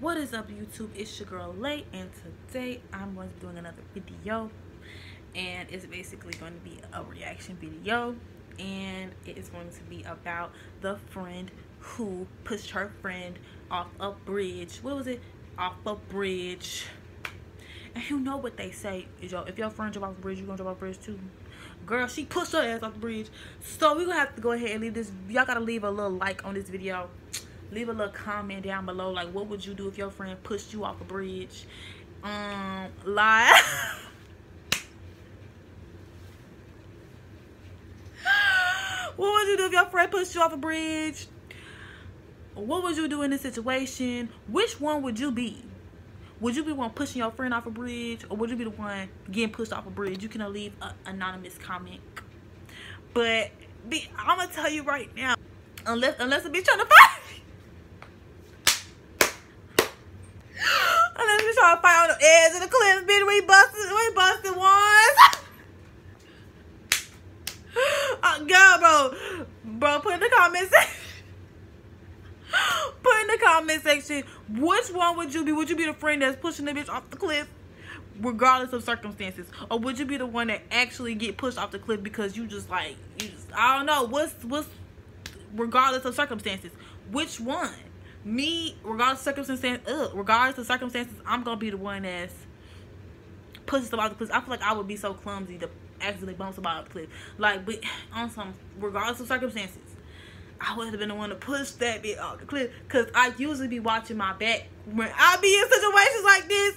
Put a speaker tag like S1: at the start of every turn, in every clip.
S1: what is up youtube? It's your girl late and today i'm going to be doing another video and it's basically going to be a reaction video and it is going to be about the friend who pushed her friend off a bridge. What was it? Off a bridge. And you know what they say yo if your friend jump off a bridge you're gonna jump off a bridge too. Girl she pushed her ass off the bridge. So we're gonna have to go ahead and leave this y'all gotta leave a little like on this video leave a little comment down below like what would you do if your friend pushed you off a bridge? Um lie. What would you do if your friend pushed you off a bridge? What would you do in this situation? Which one would you be? Would you be the one pushing your friend off a bridge or would you be the one getting pushed off a bridge? You can leave an anonymous comment. But be, i'm gonna tell you right now unless unless a bitch trying to fight unless we trying to fight on the edge of the cliff bitch we busted we busted ones uh, girl bro bro put in the comments put in the comment section which one would you be? Would you be the friend that's pushing the bitch off the cliff? Regardless of circumstances. Or would you be the one that actually get pushed off the cliff because you just like you just i don't know. What's what's regardless of circumstances which one me regardless of circumstances ugh, regardless of circumstances i'm gonna be the one that's pushes them off the cliff i feel like i would be so clumsy to accidentally bump somebody off the cliff like but on some regardless of circumstances I would have been the one to push that bit off the cliff because I usually be watching my back when I be in situations like this.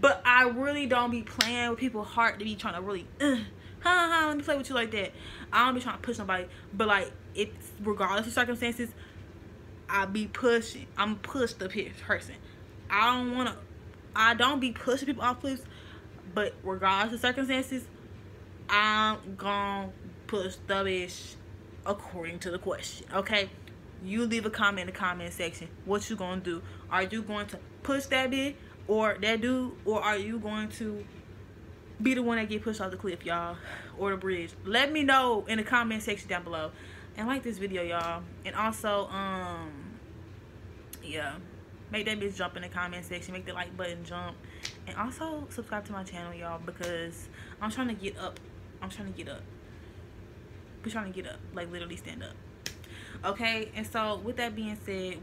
S1: But I really don't be playing with people's heart to be trying to really, uh, ha, let me play with you like that. I don't be trying to push nobody. But like, it's regardless of circumstances, I be pushing. I'm push the person. I don't want to, I don't be pushing people off cliffs. But regardless of circumstances, I'm gonna push the bitch according to the question okay you leave a comment in the comment section what you gonna do are you going to push that bit or that dude or are you going to be the one that get pushed off the cliff y'all or the bridge let me know in the comment section down below and like this video y'all and also um yeah. Make that bitch jump in the comment section. Make the like button jump. And also subscribe to my channel y'all because i'm trying to get up. I'm trying to get up. Be trying to get up. Like literally stand up. Okay and so with that being said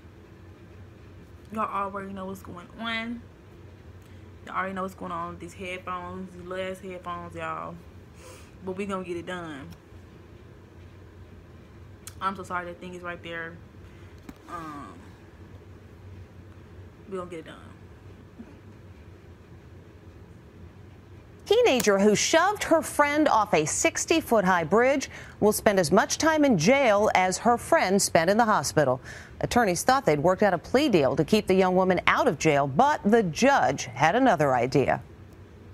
S1: y'all already know what's going on. Y'all already know what's going on with these headphones these last headphones y'all. But we gonna get it done. I'm so sorry that thing is right there. Um we gonna get it done
S2: teenager who shoved her friend off a 60 foot high bridge will spend as much time in jail as her friend spent in the hospital. Attorneys thought they'd worked out a plea deal to keep the young woman out of jail, but the judge had another idea.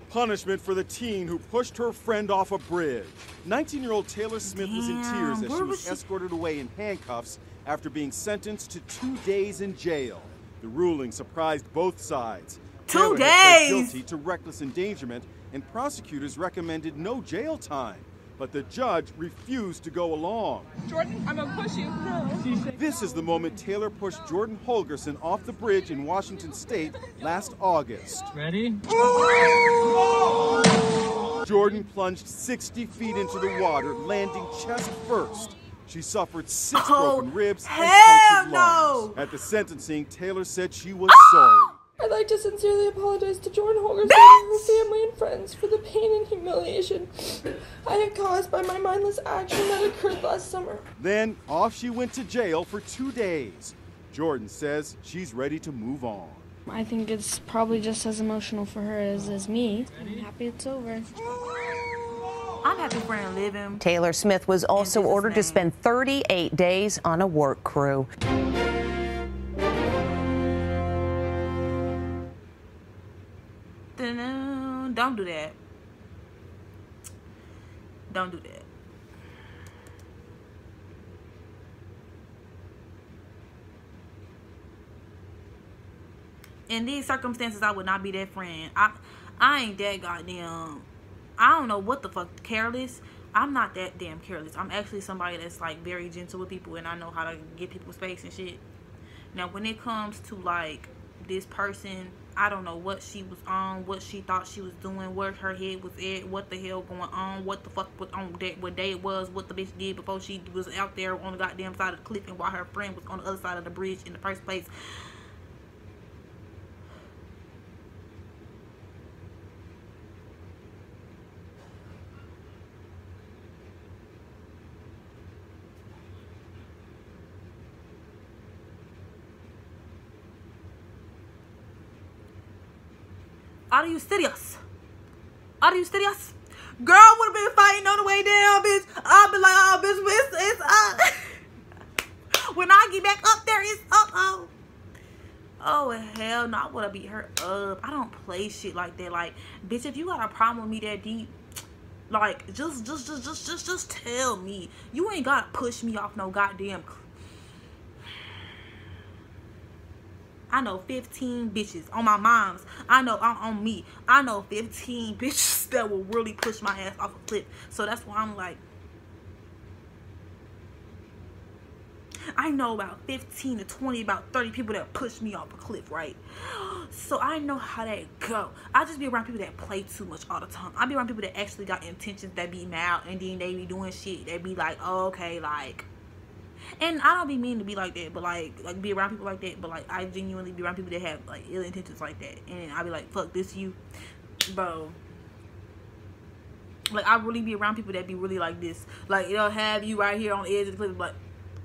S3: Punishment for the teen who pushed her friend off a bridge. 19 year old Taylor Smith was in tears as she was escorted away in handcuffs after being sentenced to two days in jail. The ruling surprised both sides.
S1: Two
S3: Taylor
S1: days!
S3: guilty to reckless endangerment and prosecutors recommended no jail time. But the judge refused to go along.
S4: Jordan, I'm gonna push you. No.
S3: This is the moment Taylor pushed Jordan Holgersen off the bridge in Washington State last August.
S5: Ready?
S3: Jordan plunged 60 feet into the water, landing chest first. She suffered six
S1: Oh,
S3: broken ribs and punctured
S1: no!
S3: lungs. At the sentencing, Taylor said she was ah! sorry.
S4: I'd like to sincerely apologize to Jordan Holgersen and her family and friends for the pain and humiliation I had caused by my mindless action that occurred last summer.
S3: Then off she went to jail for two days. Jordan says she's ready to move on.
S6: I think it's probably just as emotional for her as, as me. I'm happy it's over. Ah!
S1: I'm happy friend living
S2: Taylor Smith was also ordered to spend 38 days on a work crew.
S1: Don't do that. Don't do that. In these circumstances, I would not be that friend. I, I ain't that goddamn. I don't know what the fuck careless. I'm not that damn careless. I'm actually somebody that's like very gentle with people, and I know how to get people space and shit. Now, when it comes to like this person I don't know what she was on, what she thought she was doing, where her head was at, what the hell going on, what the fuck was on that what day it was, what the bitch did before she was out there on the goddamn side of the cliff and while her friend was on the other side of the bridge in the first place. Are you serious? Are you serious? Girl would have been fighting on the way down, bitch. I'll be like, oh, bitch, it's, it's up. Uh. when I get back up there, it's up. Oh, oh hell no, I would have beat her up. I don't play shit like that. Like, bitch, if you got a problem with me that deep, like, just, just, just, just, just, just tell me. You ain't gotta push me off no goddamn I know 15 bitches on my mom's. I know on, on me. I know 15 bitches that will really push my ass off a cliff. So that's why I'm like, I know about 15 to 20, about 30 people that push me off a cliff, right? So I know how that go. I just be around people that play too much all the time. I be around people that actually got intentions that be mad and then they be doing shit They be like, oh, okay, like, and I don't be mean to be like that, but like like be around people like that. But like I genuinely be around people that have like ill intentions like that, and I be like, fuck this you, bro. Like I really be around people that be really like this. Like they'll have you right here on the edge of the cliff, like,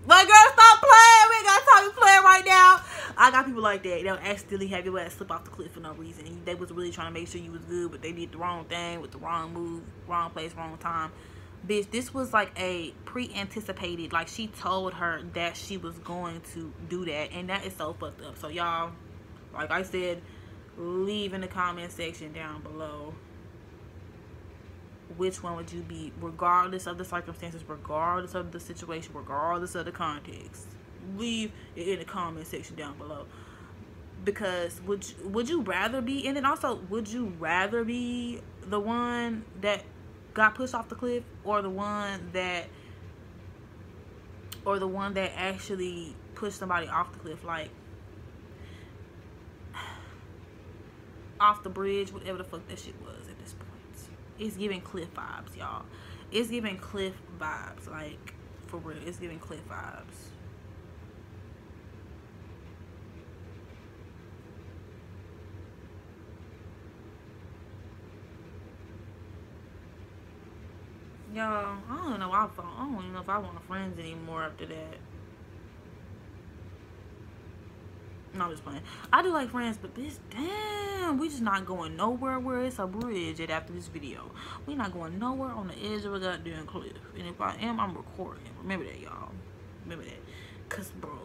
S1: like girl, stop playing. We got time to play right now. I got people like that. They'll accidentally have your ass slip off the cliff for no reason. They was really trying to make sure you was good, but they did the wrong thing with the wrong move, wrong place, wrong time bitch this was like a pre-anticipated like she told her that she was going to do that and that is so fucked up. So y'all like i said leave in the comment section down below which one would you be regardless of the circumstances regardless of the situation regardless of the context leave it in the comment section down below. Because would you, would you rather be and then also would you rather be the one that got pushed off the cliff or the one that or the one that actually pushed somebody off the cliff like off the bridge whatever the fuck that shit was at this point. It's giving cliff vibes y'all. It's giving cliff vibes like for real. It's giving cliff vibes Y'all, I don't know. I, I don't even know if I want friends anymore after that. No, I'm just playing. I do like friends, but this, damn, we just not going nowhere where it's a bridge at after this video. We not going nowhere on the edge of a goddamn cliff. And if I am, I'm recording. Remember that, y'all. Remember that. Because, bro,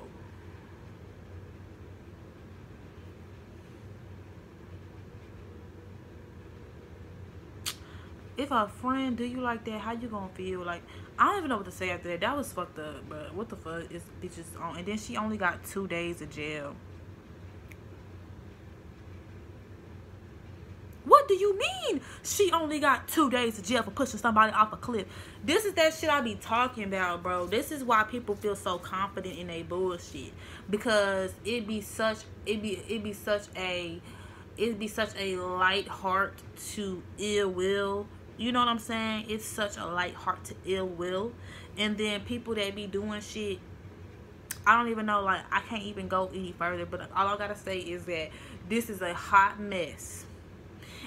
S1: if a friend do you like that, how you gonna feel? Like, I don't even know what to say after that. That was fucked up, but what the fuck is bitches on? And then she only got two days of jail. What do you mean she only got two days of jail for pushing somebody off a cliff? This is that shit I be talking about, bro. This is why people feel so confident in a bullshit. Because it be such it be it be such a it be such a light heart to ill will you know what I'm saying? It's such a light heart to ill will. And then people that be doing shit, I don't even know, like, I can't even go any further. But all I gotta say is that this is a hot mess.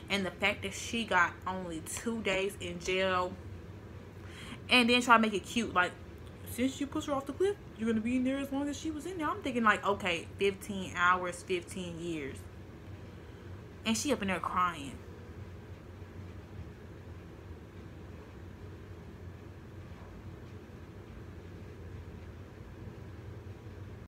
S1: And the fact that she got only two days in jail and then try to make it cute, like, since you pushed her off the cliff, you're gonna be in there as long as she was in there. I'm thinking like, okay, 15 hours, 15 years. And she up in there crying